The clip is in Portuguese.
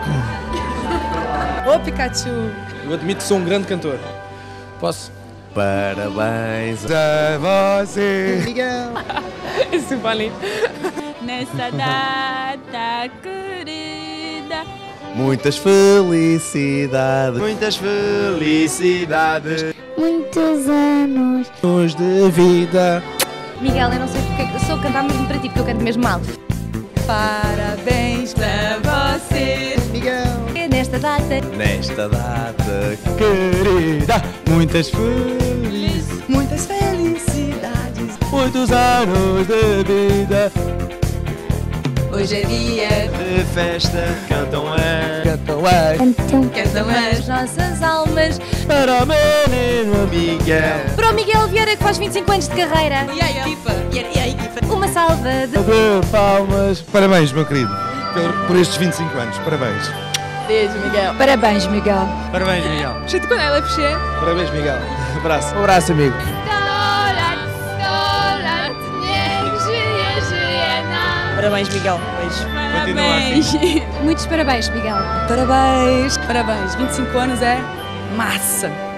Ô Pikachu! Eu admito que sou um grande cantor. Posso? Parabéns a você. Miguel! Isso vale. Nessa data querida. Muitas felicidades. Muitas felicidades. Muitos anos. Anos de vida. Miguel, eu não sei porque eu sou cantar mesmo para ti, porque eu canto mesmo mal. Parabéns Nesta data, Nesta data querida, muitas felicidades. Muitas felicidades. Muitos anos de vida. Hoje é dia, De festa cantam a Cantam as cantam as as nossas almas. Para o menino Miguel. Para o Miguel Vieira, que faz 25 anos de carreira. E a equipa? E a equipa? Uma salva de. de palmas. Parabéns, meu querido, por, por estes 25 anos. Parabéns. Beijo, Miguel. Parabéns, Miguel. Parabéns, Miguel. Gente, quando ela puxer. Parabéns, Miguel. Abraço. Um abraço, amigo. Parabéns, Miguel. Beijo. Parabéns. Muitos parabéns, Miguel. Parabéns. Parabéns. 25 anos é massa.